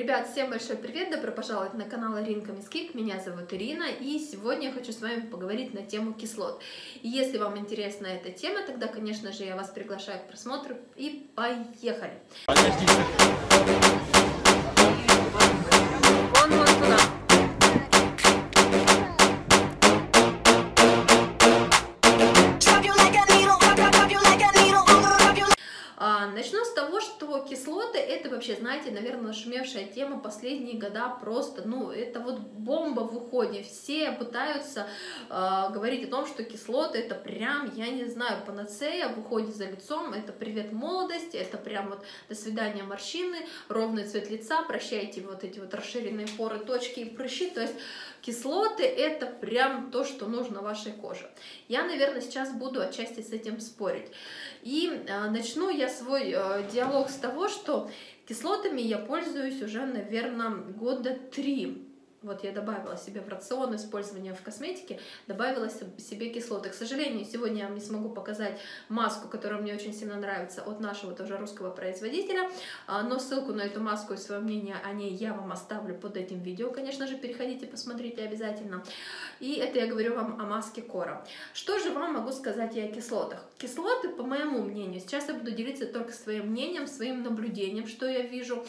Ребят, всем большой привет, добро пожаловать на канал Иринка Мискик, меня зовут Ирина, и сегодня я хочу с вами поговорить на тему кислот. И если вам интересна эта тема, тогда, конечно же, я вас приглашаю к просмотру, и поехали! Вон, вообще, знаете, наверное, нашумевшая тема последние года просто, ну, это вот бомба в уходе. Все пытаются а, говорить о том, что кислоты это прям, я не знаю, панацея в уходе за лицом, это привет молодости, это прям вот до свидания морщины, ровный цвет лица, прощайте вот эти вот расширенные поры, точки и прыщи, то есть кислоты это прям то, что нужно вашей коже. Я, наверное, сейчас буду отчасти с этим спорить. И э, начну я свой э, диалог с того, что кислотами я пользуюсь уже, наверное, года три. Вот я добавила себе в рацион использования в косметике, добавила се- себе кислоты. К сожалению, сегодня я вам не смогу показать маску, которая мне очень сильно нравится от нашего тоже русского производителя, А, но ссылку на эту маску и свое мнение о ней я вам оставлю под этим видео, конечно же, переходите, посмотрите обязательно. И это я говорю вам о маске Кора. Что же вам могу сказать я о кислотах? Кислоты, по моему мнению, сейчас я буду делиться только своим мнением, своим наблюдением, что я вижу.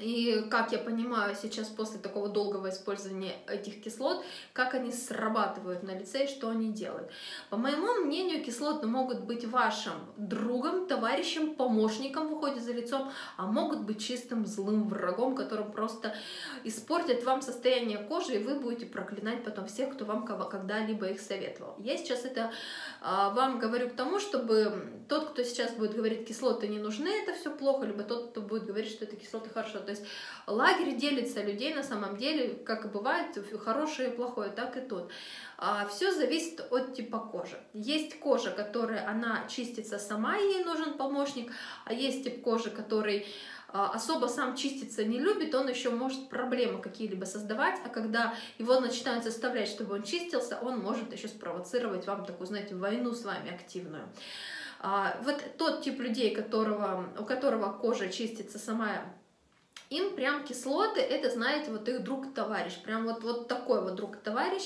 И как я понимаю сейчас после такого долгого использования этих кислот, как они срабатывают на лице и что они делают. По моему мнению, кислоты могут быть вашим другом, товарищем, помощником в уходе за лицом, а могут быть чистым злым врагом, которым просто испортят вам состояние кожи, и вы будете проклинать потом всех, кто вам когда-либо их советовал. Я сейчас это а, вам говорю к тому, чтобы тот, кто сейчас будет говорить, кислоты не нужны, это все плохо, либо тот, кто будет говорить, что это кислоты хорошо. То есть лагерь делится людей на самом деле, как и бывает, хорошее и плохое, так и тут. Все зависит от типа кожи. Есть кожа, которая она чистится сама, ей нужен помощник, а есть тип кожи, который а, особо сам чиститься не любит, он еще может проблемы какие-либо создавать, а когда его начинают заставлять, чтобы он чистился, он может еще спровоцировать вам такую, знаете, войну с вами активную. А, Вот тот тип людей, которого, у которого кожа чистится сама им прям кислоты, это, знаете, вот их друг-товарищ, прям вот, вот такой вот друг-товарищ,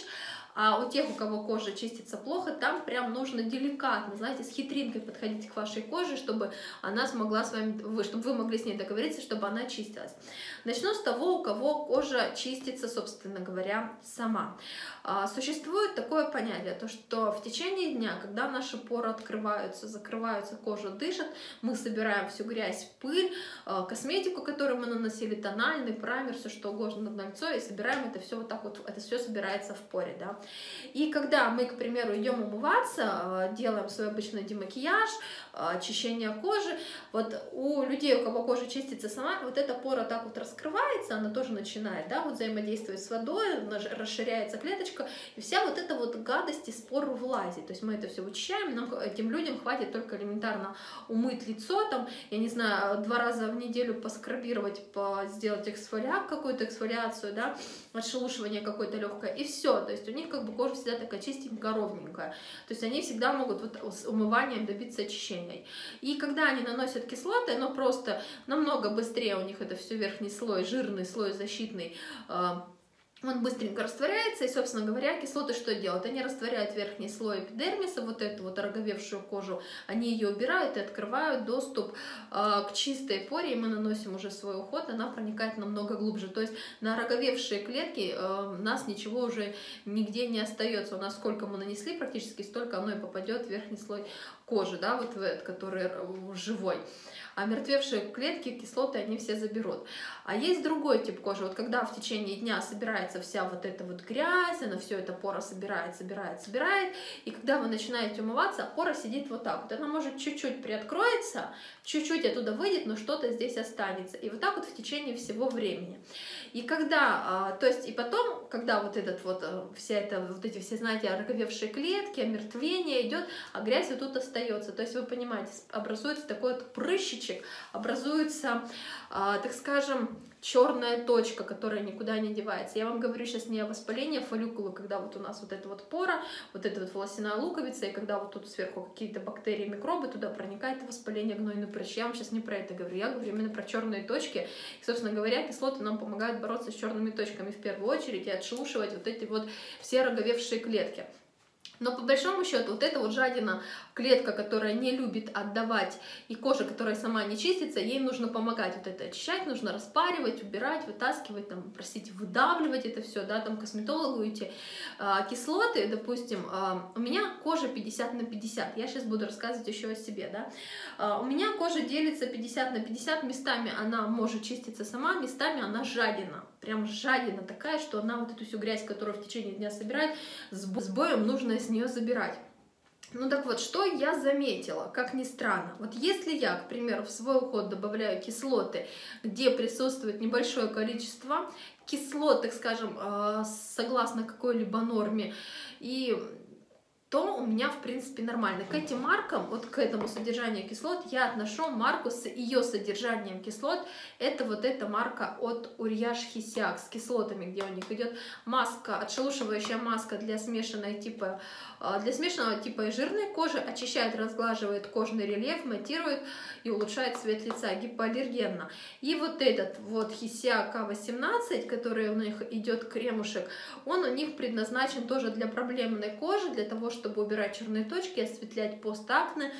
а у тех, у кого кожа чистится плохо, там прям нужно деликатно, знаете, с хитринкой подходить к вашей коже, чтобы она смогла с вами, вы, чтобы вы могли с ней договориться, чтобы она чистилась. Начну с того, у кого кожа чистится, собственно говоря, сама. А, Существует такое понятие, то что в течение дня, когда наши поры открываются, закрываются, кожа дышит, мы собираем всю грязь, пыль, а, косметику, которую мы наносили, тональный, праймер, все что угодно на лицо, и собираем это все вот так вот, это все собирается в поре, да. И когда мы, к примеру, идем умываться, а, делаем свой обычный демакияж, а, очищение кожи, вот у людей, у кого кожа чистится сама, вот эта пора так вот раскрывается, она тоже начинает, да, вот взаимодействовать с водой, расширяется клеточка, и вся вот эта вот гадость из пор вылазит. То есть мы это все вычищаем, нам, этим людям хватит только элементарно умыть лицо, там, я не знаю, два раза в неделю поскрабировать, по, сделать эксфолиат, какую-то эксфолиацию, да, отшелушивание какое-то легкое, и все. То есть у них как бы кожа всегда такая чистенькая, ровненькая. То есть они всегда могут вот с умыванием добиться очищения. И когда они наносят кислоты, оно просто намного быстрее у них это все верхний слой, жирный слой защитный, э, он быстренько растворяется, и, собственно говоря, кислоты что делают? Они растворяют верхний слой эпидермиса, вот эту вот ороговевшую кожу, они ее убирают и открывают доступ э, к чистой поре, и мы наносим уже свой уход, она проникает намного глубже. То есть на ороговевшие клетки э, нас ничего уже нигде не остается. У нас сколько мы нанесли, практически столько оно и попадет в верхний слой кожи, да, вот в этот, который э, живой. А мертвевшие клетки, кислоты, они все заберут. А есть другой тип кожи. Вот когда в течение дня собирается вся вот эта вот грязь, она все это пора собирает, собирает, собирает, и когда вы начинаете умываться, пора сидит вот так вот. Она может чуть-чуть приоткроется, чуть-чуть оттуда выйдет, но что-то здесь останется. И вот так вот в течение всего времени. И когда, а, то есть и потом, когда вот этот вот, э, вся эта, вот эти все, знаете, ороговевшие клетки, омертвение идет, а грязь вот тут остается. То есть вы понимаете, образуется такой вот прыщичек, точечек образуется, а, так скажем, черная точка, которая никуда не девается. Я вам говорю сейчас не о воспалении фолликулы, когда вот у нас вот эта вот пора, вот эта вот волосяная луковица, и когда вот тут сверху какие-то бактерии, микробы, туда проникает воспаление гнойный прыщ. Я вам сейчас не про это говорю, я говорю именно про черные точки. И, собственно говоря, кислоты нам помогают бороться с черными точками в первую очередь и отшелушивать вот эти вот все роговевшие клетки. Но по большому счету вот эта вот жадина, клетка, которая не любит отдавать, и кожа, которая сама не чистится, ей нужно помогать вот это очищать, нужно распаривать, убирать, вытаскивать, там, простите, выдавливать это все, да, там, косметологу идти. А, кислоты, допустим, а, у меня кожа 50 на 50, я сейчас буду рассказывать еще о себе, да. А, у меня кожа делится 50 на 50, местами она может чиститься сама, местами она жадина, прям жадина такая, что она вот эту всю грязь, которую в течение дня собирает, с боем нужно с нее забирать. Ну так вот, что я заметила, как ни странно. Вот если я, к примеру, в свой уход добавляю кислоты, где присутствует небольшое количество кислот, так скажем, э, согласно какой-либо норме, и то у меня, в принципе, нормально. К этим маркам, вот к этому содержанию кислот, я отношу марку с ее содержанием кислот. Это вот эта марка от Урьяш Хисяк с кислотами, где у них идет маска, отшелушивающая маска для смешанной типа, а, для смешанного типа и жирной кожи, очищает, разглаживает кожный рельеф, матирует и улучшает цвет лица, гипоаллергенно. И вот этот вот Хисяк К18, который у них идет кремушек, он у них предназначен тоже для проблемной кожи, для того, чтобы чтобы убирать черные точки, осветлять постакне,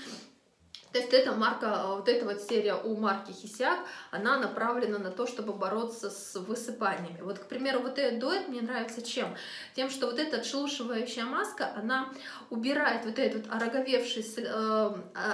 то есть эта марка, а, вот эта вот серия у марки Хисяк, она направлена на то, чтобы бороться с высыпаниями. Вот, к примеру, вот этот дуэт мне нравится чем? Тем, что вот эта отшелушивающая маска, она убирает вот эту вот ороговевший, э,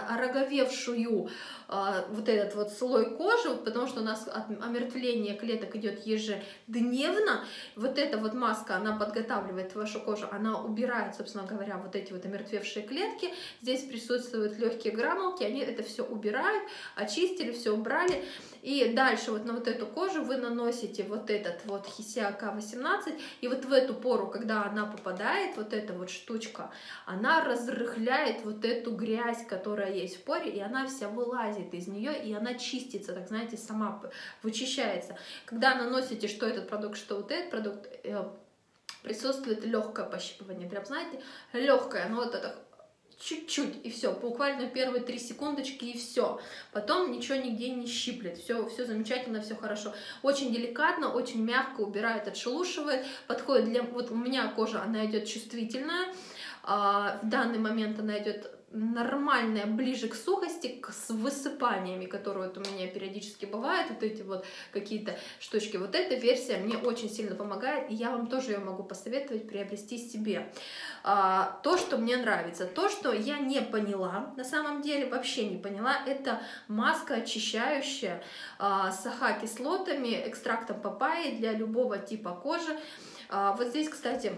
ороговевшую э, вот этот вот слой кожи, потому что у нас омертвление клеток идет ежедневно. Вот эта вот маска, она подготавливает вашу кожу, она убирает, собственно говоря, вот эти вот омертвевшие клетки. Здесь присутствуют легкие гранулки, они это все убирают, очистили, все убрали. И дальше вот на вот эту кожу вы наносите вот этот вот Хисия К18, и вот в эту пору, когда она попадает, вот эта вот штучка, она разрыхляет вот эту грязь, которая есть в поре, и она вся вылазит из нее, и она чистится, так знаете, сама вычищается. Когда наносите что этот продукт, что вот этот продукт, э, присутствует легкое пощипывание, прям знаете, легкое, но вот это чуть-чуть, и все, буквально первые три секундочки, и все. Потом ничего нигде не щиплет, все, все замечательно, все хорошо. Очень деликатно, очень мягко убирает, отшелушивает, подходит для... Вот у меня кожа, она идет чувствительная, а, в данный момент она идет нормальная, ближе к сухости, к, с высыпаниями, которые вот у меня периодически бывают, вот эти вот какие-то штучки. Вот эта версия мне очень сильно помогает, и я вам тоже ее могу посоветовать приобрести себе. А, то, что мне нравится, то, что я не поняла, на самом деле вообще не поняла, это маска очищающая а, с АХ-кислотами, экстрактом папайи для любого типа кожи. А, вот здесь, кстати,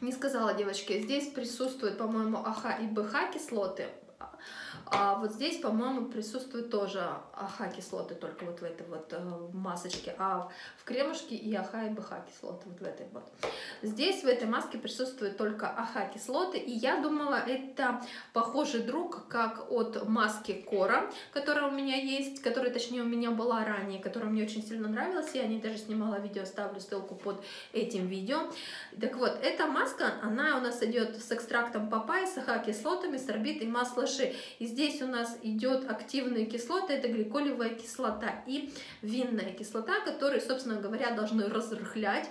не сказала девочки, здесь присутствует, по-моему, АХ и БХ кислоты. А вот здесь, по-моему, присутствует тоже АХ-кислоты, только вот в этой вот э, масочке, а в кремушке и АХ и БХ-кислоты вот в этой вот. Здесь в этой маске присутствует только АХ-кислоты, и я думала, это похожий друг, как от маски Кора, которая у меня есть, которая, точнее, у меня была ранее, которая мне очень сильно нравилась, я о ней даже снимала видео, ставлю ссылку под этим видео. Так вот, эта маска, она у нас идет с экстрактом папайи, с АХ-кислотами, с орбитой масла ши. И здесь у нас идет активные кислоты, это гликолевая кислота и винная кислота, которые, собственно говоря, должны разрыхлять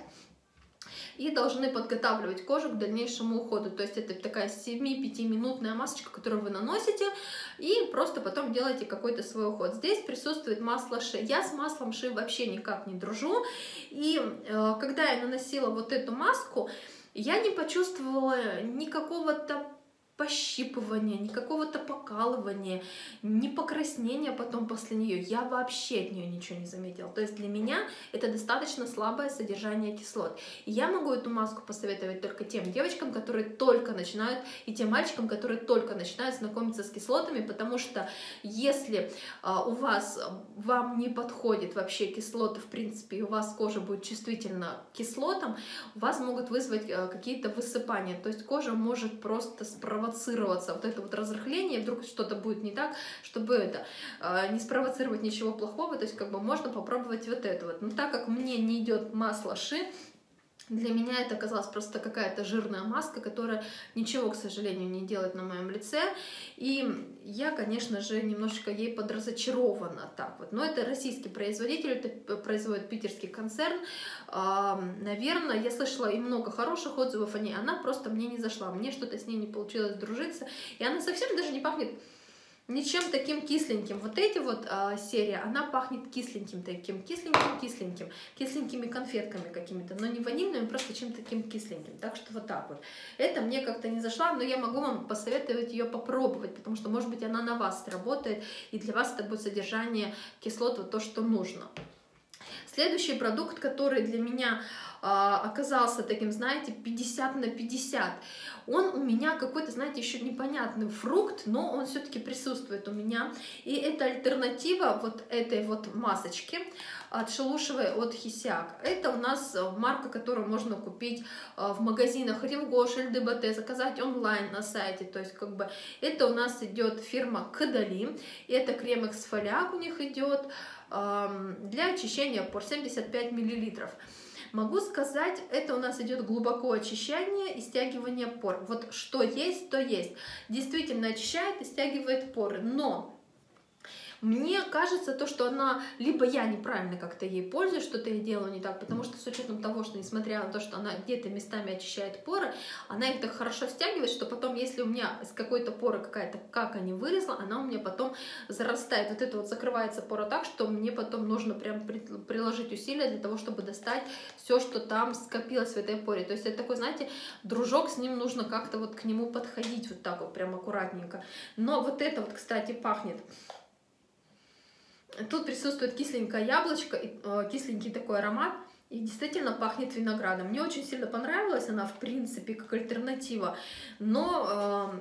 и должны подготавливать кожу к дальнейшему уходу. То есть это такая 7-5 минутная масочка, которую вы наносите, и просто потом делаете какой-то свой уход. Здесь присутствует масло ши. Я с маслом ши вообще никак не дружу, и э, когда я наносила вот эту маску, я не почувствовала никакого-то пощипывания, ни какого-то покалывания, ни покраснения потом после нее. Я вообще от нее ничего не заметила. То есть для меня это достаточно слабое содержание кислот. И я могу эту маску посоветовать только тем девочкам, которые только начинают, и тем мальчикам, которые только начинают знакомиться с кислотами, потому что если а, у вас, вам не подходит вообще кислоты, в принципе, и у вас кожа будет чувствительна к кислотам, вас могут вызвать а, какие-то высыпания. То есть кожа может просто спровоцировать спровоцироваться, вот это вот разрыхление, вдруг что-то будет не так, чтобы это, э, не спровоцировать ничего плохого, то есть как бы можно попробовать вот это вот. Но так как мне не идет масло ши, для меня это оказалась просто какая-то жирная маска, которая ничего, к сожалению, не делает на моем лице. И я, конечно же, немножечко ей подразочарована так вот. Но это российский производитель, это производит питерский концерн. Наверное, я слышала и много хороших отзывов о ней. Она просто мне не зашла. Мне что-то с ней не получилось дружиться. И она совсем даже не пахнет ничем таким кисленьким. Вот эти вот а, серия, она пахнет кисленьким таким, кисленьким-кисленьким, кисленькими конфетками какими-то, но не ванильными, просто чем-то таким кисленьким. Так что вот так вот. Это мне как-то не зашла, но я могу вам посоветовать ее попробовать, потому что, может быть, она на вас сработает, и для вас это будет содержание кислот, вот то, что нужно. Следующий продукт, который для меня оказался таким, знаете, 50 на 50. Он у меня какой-то, знаете, еще непонятный фрукт, но он все-таки присутствует у меня. И это альтернатива вот этой вот масочки от шелушевой от Хисяк. Это у нас марка, которую можно купить а, в магазинах Ривгош или ДБТ, заказать онлайн на сайте. То есть как бы это у нас идет фирма Кадали. И это крем эксфоляк у них идет для очищения пор 75 миллилитров. Могу сказать, это у нас идет глубоко очищение и стягивание пор. Вот что есть, то есть. Действительно очищает и стягивает поры. Но мне кажется, то, что она, либо я неправильно как-то ей пользуюсь, что-то я делаю не так, потому что с учетом того, что несмотря на то, что она где-то местами очищает поры, она их так хорошо стягивает, что потом, если у меня с какой-то поры какая-то, как они выросла, она у меня потом зарастает. Вот это вот закрывается пора так, что мне потом нужно прям приложить усилия для того, чтобы достать все, что там скопилось в этой поре. То есть это такой, знаете, дружок, с ним нужно как-то вот к нему подходить вот так вот прям аккуратненько. Но вот это вот, кстати, пахнет Тут присутствует кисленькое яблочко, э, кисленький такой аромат. И действительно пахнет виноградом. Мне очень сильно понравилась она, в принципе, как альтернатива. Но э,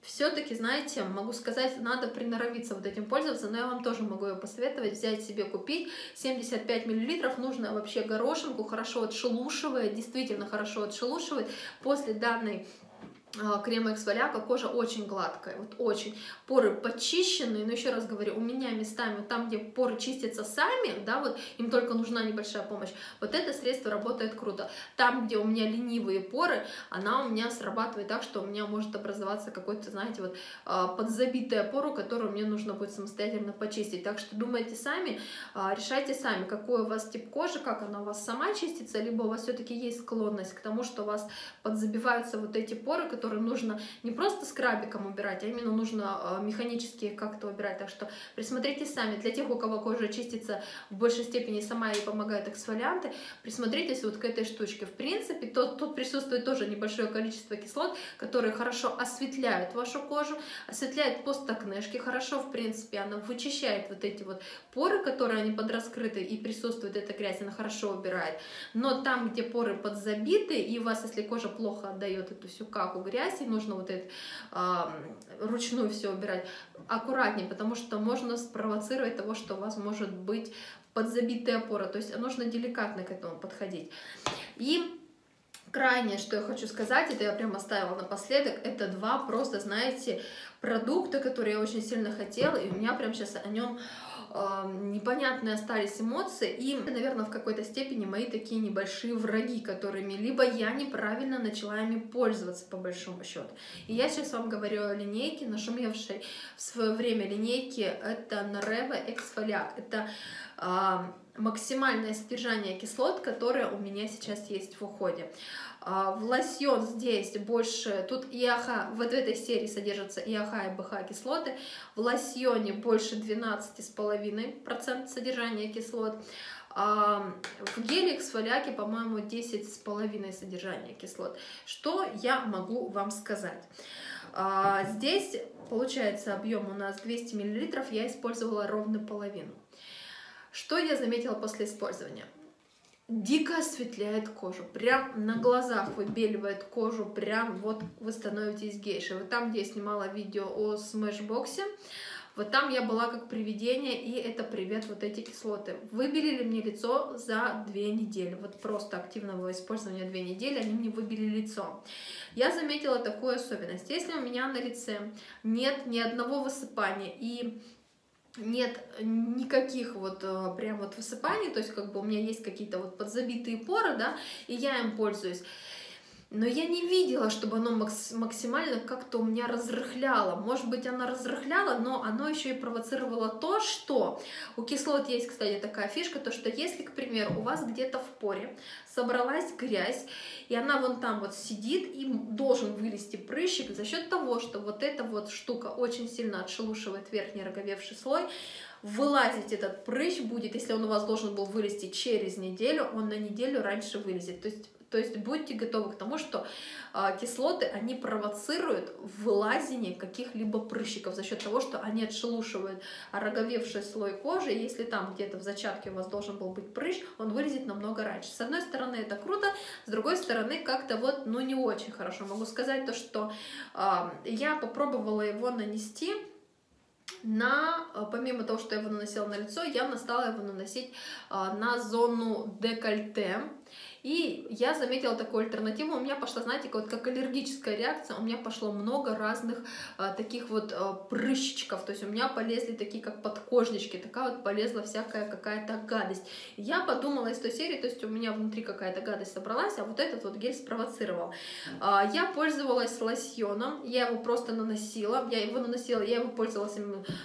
все-таки, знаете, могу сказать, надо приноровиться вот этим пользоваться, но я вам тоже могу ее посоветовать, взять себе, купить. 75 миллилитров, нужно вообще горошинку, хорошо отшелушивает, действительно хорошо отшелушивает. После данной крема эксфоляка, кожа очень гладкая, вот очень. Поры почищенные, но еще раз говорю, у меня местами, там, где поры чистятся сами, да, вот им только нужна небольшая помощь, вот это средство работает круто. Там, где у меня ленивые поры, она у меня срабатывает так, что у меня может образоваться какой-то, знаете, вот а, подзабитая пору, которую мне нужно будет самостоятельно почистить. Так что думайте сами, а, решайте сами, какой у вас тип кожи, как она у вас сама чистится, либо у вас все-таки есть склонность к тому, что у вас подзабиваются вот эти поры, которые нужно не просто скрабиком убирать, а именно нужно э, механически как-то убирать. Так что присмотрите сами. Для тех, у кого кожа чистится в большей степени сама и помогает эксфолианты, присмотритесь вот к этой штучке. В принципе, тут, тут присутствует тоже небольшое количество кислот, которые хорошо осветляют вашу кожу, осветляют постакнешки хорошо, в принципе, она вычищает вот эти вот поры, которые они подраскрыты и присутствует эта грязь, она хорошо убирает. Но там, где поры подзабиты, и у вас, если кожа плохо отдает эту всю каку, грязь, и нужно вот это а, ручную все убирать, аккуратнее, потому что можно спровоцировать того, что у вас может быть подзабитая опора, то есть нужно деликатно к этому подходить. И крайнее, что я хочу сказать, это я прям оставила напоследок, это два просто, знаете, продукта, которые я очень сильно хотела, и у меня прям сейчас о нем непонятные остались эмоции, и, наверное, в какой-то степени мои такие небольшие враги, которыми либо я неправильно начала ими пользоваться, по большому счету. И я сейчас вам говорю о линейке, нашумевшей в свое время линейки, это Narevo Exfoliac. Это а, максимальное содержание кислот, которое у меня сейчас есть в уходе. А, в лосьон здесь больше, тут ИАХ, в этой серии содержатся ИАХ и БХ кислоты, в лосьоне больше 12,5% содержания кислот, а в геле эксфоляке, по-моему, 10,5% содержания кислот. Что я могу вам сказать? А, здесь, получается, объем у нас 200 мл, я использовала ровно половину. Что я заметила после использования? дико осветляет кожу, прям на глазах выбеливает кожу, прям вот вы становитесь гейшей. Вот там, где я снимала видео о смешбоксе, Вот там я была как привидение, и это привет вот эти кислоты. Выбелили мне лицо за две недели. Вот просто активного использования две недели, они мне выбелили лицо. Я заметила такую особенность. Если у меня на лице нет ни одного высыпания и нет никаких вот э, прям вот высыпаний, то есть как бы у меня есть какие-то вот подзабитые поры, да, и я им пользуюсь. Но я не видела, чтобы оно макс- максимально как-то у меня разрыхляло. Может быть, оно разрыхляло, но оно еще и провоцировало то, что у кислот есть, кстати, такая фишка, то что если, к примеру, у вас где-то в поре собралась грязь, и она вон там вот сидит, и должен вылезти прыщик за счет того, что вот эта вот штука очень сильно отшелушивает верхний роговевший слой, вылазить этот прыщ будет, если он у вас должен был вылезти через неделю, он на неделю раньше вылезет. То есть то есть будьте готовы к тому, что а, кислоты, они провоцируют вылазение каких-либо прыщиков за счет того, что они отшелушивают ороговевший слой кожи. И если там где-то в зачатке у вас должен был быть прыщ, он вылезет намного раньше. С одной стороны, это круто, с другой стороны, как-то вот, ну, не очень хорошо. Могу сказать то, что а, я попробовала его нанести на, а, помимо того, что я его наносила на лицо, я стала его наносить на зону декольте. И я заметила такую альтернативу, у меня пошла, знаете, вот как аллергическая реакция, у меня пошло много разных а, таких вот а, прыщичков, то есть у меня полезли такие как подкожнички, такая вот полезла всякая какая-то гадость. Я подумала из той серии, то есть у меня внутри какая-то гадость собралась, а вот этот вот гель спровоцировал. А, я пользовалась лосьоном, я его просто наносила, я его наносила, я его пользовалась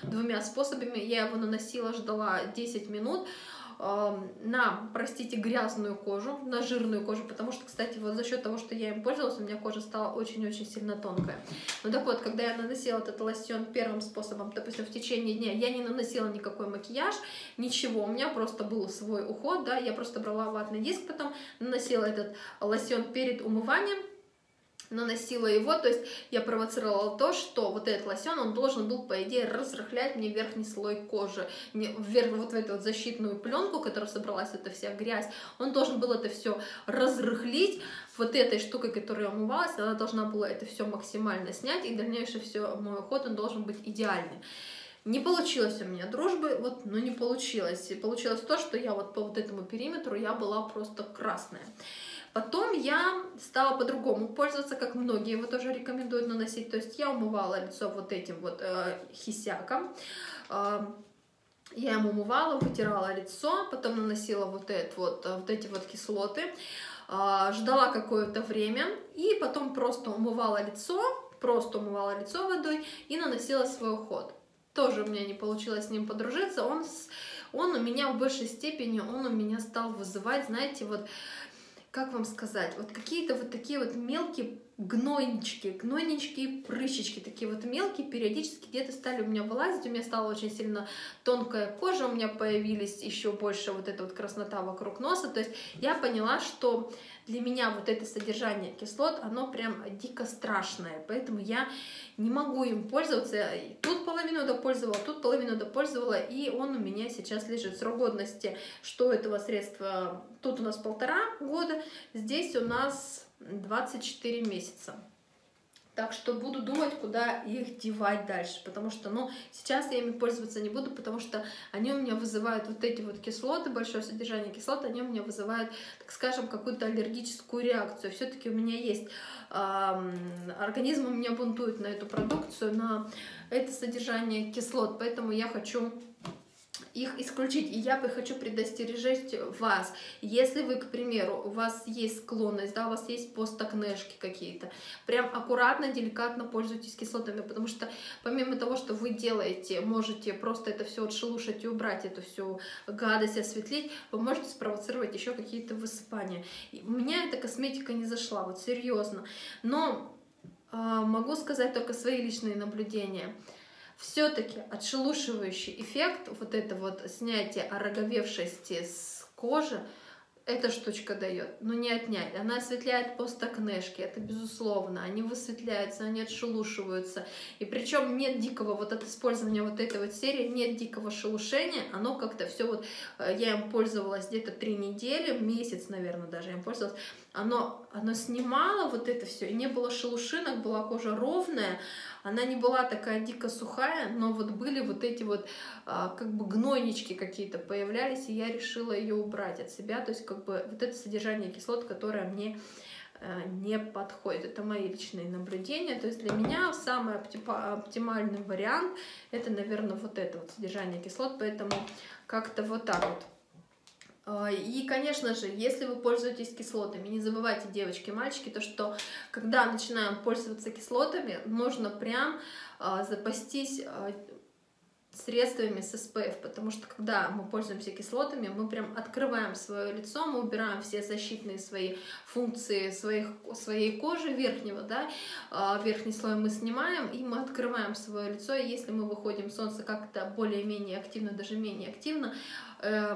двумя способами, я его наносила, ждала 10 минут, на, простите, грязную кожу, на жирную кожу, потому что, кстати, вот за счет того, что я им пользовалась, у меня кожа стала очень-очень сильно тонкая. Ну так вот, когда я наносила этот лосьон первым способом, допустим, в течение дня, я не наносила никакой макияж, ничего, у меня просто был свой уход, да, я просто брала ватный диск, потом наносила этот лосьон перед умыванием, наносила его, то есть я провоцировала то, что вот этот лосьон, он должен был, по идее, разрыхлять мне верхний слой кожи, вверх вот в эту вот защитную пленку, которая собралась, эта вся грязь, он должен был это все разрыхлить вот этой штукой, которая умывалась, она должна была это все максимально снять, и дальнейший все мой уход, он должен быть идеальный. Не получилось у меня дружбы, вот, ну не получилось. И получилось то, что я вот по вот этому периметру, я была просто красная. Потом я стала по-другому пользоваться, как многие его тоже рекомендуют наносить. То есть я умывала лицо вот этим вот э, хисяком. Э, я ему умывала, вытирала лицо, потом наносила вот, этот вот, вот эти вот кислоты, э, ждала какое-то время и потом просто умывала лицо, просто умывала лицо водой и наносила свой уход. Тоже у меня не получилось с ним подружиться. Он, он у меня в большей степени, он у меня стал вызывать, знаете, вот как вам сказать, вот какие-то вот такие вот мелкие гнойнички, гнойнички и прыщички, такие вот мелкие, периодически где-то стали у меня вылазить, у меня стала очень сильно тонкая кожа, у меня появились еще больше вот эта вот краснота вокруг носа, то есть я поняла, что для меня вот это содержание кислот, оно прям дико страшное, поэтому я не могу им пользоваться. Тут половину допользовала, тут половину допользовала, и он у меня сейчас лежит. Срок годности, что этого средства, тут у нас полтора года, здесь у нас 24 месяца. Так что буду думать, куда их девать дальше, потому что, ну, сейчас я ими пользоваться не буду, потому что они у меня вызывают вот эти вот кислоты, большое содержание кислот, они у меня вызывают, так скажем, какую-то аллергическую реакцию. Все-таки у меня есть, эм, организм у меня бунтует на эту продукцию, на это содержание кислот, поэтому я хочу их исключить. И я бы хочу предостережить вас, если вы, к примеру, у вас есть склонность, да, у вас есть постакнешки какие-то, прям аккуратно, деликатно пользуйтесь кислотами, потому что помимо того, что вы делаете, можете просто это все отшелушить и убрать эту всю гадость, осветлить, вы можете спровоцировать еще какие-то высыпания. У меня эта косметика не зашла, вот серьезно. Но э, могу сказать только свои личные наблюдения – все-таки отшелушивающий эффект, вот это вот снятие ороговевшести с кожи, эта штучка дает, но не отнять. Она осветляет постакнешки, это безусловно. Они высветляются, они отшелушиваются. И причем нет дикого вот от использования вот этой вот серии, нет дикого шелушения. Оно как-то все вот, э, я им пользовалась где-то три недели, месяц, наверное, даже я им пользовалась. Оно, оно снимало вот это все, и не было шелушинок, была кожа ровная, она не была такая дико сухая, но вот были вот эти вот а, как бы гнойнички какие-то появлялись, и я решила ее убрать от себя, то есть как бы вот это содержание кислот, которое мне э, не подходит. Это мои личные наблюдения. То есть для меня самый оптимальный вариант это, наверное, вот это вот содержание кислот, поэтому как-то вот так вот. А, И, конечно же, если вы пользуетесь кислотами, не забывайте, девочки и мальчики, то, что когда начинаем пользоваться кислотами, нужно прям а, запастись а, средствами с SPF, потому что когда мы пользуемся кислотами, мы прям открываем свое лицо, мы убираем все защитные свои функции своих, своей кожи верхнего, да, верхний слой мы снимаем, и мы открываем свое лицо, и если мы выходим солнце как-то более-менее активно, даже менее активно,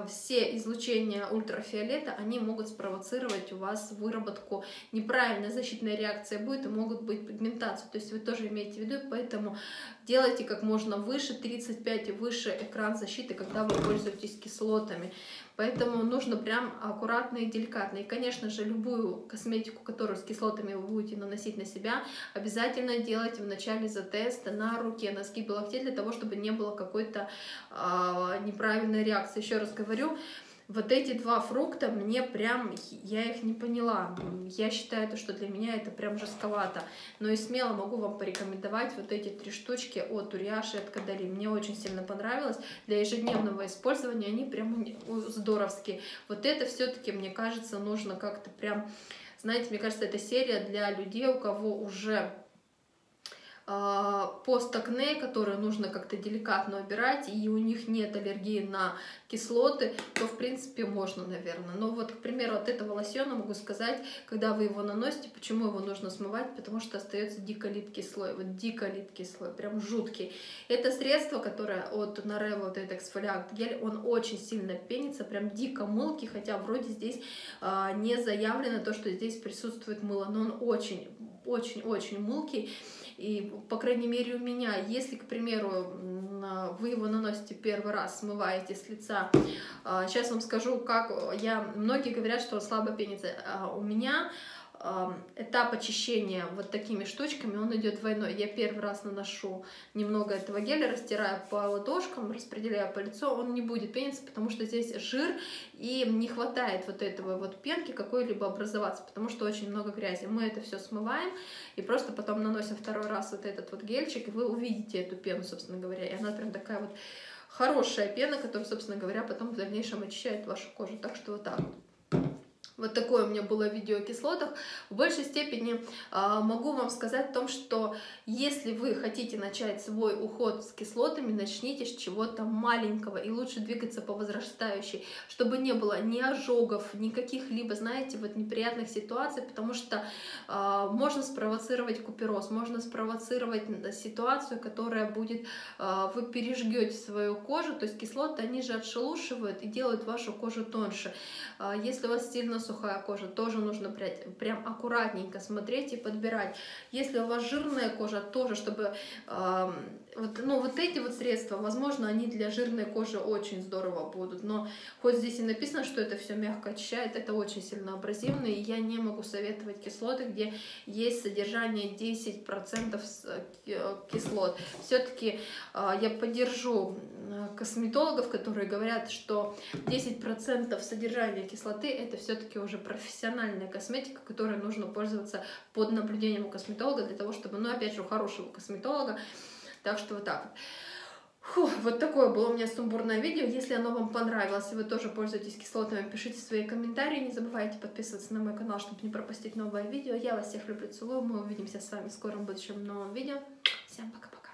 все излучения ультрафиолета, они могут спровоцировать у вас выработку неправильной защитной реакции будет и могут быть пигментацию. То есть вы тоже имеете в виду, поэтому делайте как можно выше, 35 и выше экран защиты, когда вы пользуетесь кислотами. Поэтому нужно прям аккуратно и деликатно. И, конечно же, любую косметику, которую с кислотами вы будете наносить на себя, обязательно делайте вначале за тест на руке, на скибе локте, для того, чтобы не было какой-то а, неправильной реакции. Еще раз говорю, вот эти два фрукта мне прям, я их не поняла. Я считаю, то, что для меня это прям жестковато. Но и смело могу вам порекомендовать вот эти три штучки от Урьяши и от Кадали. Мне очень сильно понравилось. Для ежедневного использования они прям здоровские. Вот это все-таки, мне кажется, нужно как-то прям... Знаете, мне кажется, это серия для людей, у кого уже постакне, которые нужно как-то деликатно убирать, и у них нет аллергии на кислоты, то, в принципе, можно, наверное. Но вот, к примеру, от этого лосьона могу сказать, когда вы его наносите, почему его нужно смывать, потому что остается дико липкий слой, вот дико липкий слой, прям жуткий. Это средство, которое от Narevo, вот этот эксфолиант гель, он очень сильно пенится, прям дико мылкий, хотя вроде здесь а, не заявлено то, что здесь присутствует мыло, но он очень, очень-очень мылкий. И, по крайней мере, у меня, если, к примеру, вы его наносите первый раз, смываете с лица, сейчас вам скажу, как я, многие говорят, что слабо пенится. А У меня этап очищения вот такими штучками, он идет двойной. Я первый раз наношу немного этого геля, растираю по ладошкам, распределяю по лицу, он не будет пениться, потому что здесь жир, и не хватает вот этого вот пенки какой-либо образоваться, потому что очень много грязи. Мы это все смываем, и просто потом наносим второй раз вот этот вот гельчик, и вы увидите эту пену, собственно говоря, и она прям такая вот хорошая пена, которая, собственно говоря, потом в дальнейшем очищает вашу кожу. Так что вот так вот. Вот такое у меня было видео о кислотах. В большей степени э, могу вам сказать о том, что если вы хотите начать свой уход с кислотами, начните с чего-то маленького и лучше двигаться по возрастающей, чтобы не было ни ожогов, ни каких-либо, знаете, вот неприятных ситуаций, потому что э, можно спровоцировать купероз, можно спровоцировать ситуацию, которая будет, э, вы пережгете свою кожу, то есть кислоты, они же отшелушивают и делают вашу кожу тоньше. Если у вас сильно сухая кожа, тоже нужно прям, аккуратненько смотреть и подбирать. Если у вас жирная кожа, тоже, чтобы э, вот, ну, вот эти вот средства, возможно, они для жирной кожи очень здорово будут, но хоть здесь и написано, что это все мягко очищает, это очень сильно абразивно, и я не могу советовать кислоты, где есть содержание 10% кислот. Все-таки э, я поддержу косметологов, которые говорят, что 10% содержания кислоты это все-таки уже профессиональная косметика, которой нужно пользоваться под наблюдением у косметолога для того, чтобы, ну, опять же, у хорошего косметолога. Так что вот так вот. Фу, вот такое было у меня сумбурное видео. Если оно вам понравилось, и вы тоже пользуетесь кислотами, пишите свои комментарии. Не забывайте подписываться на мой канал, чтобы не пропустить новое видео. Я вас всех люблю, целую. Мы увидимся с вами в скором будущем новом видео. Всем пока-пока.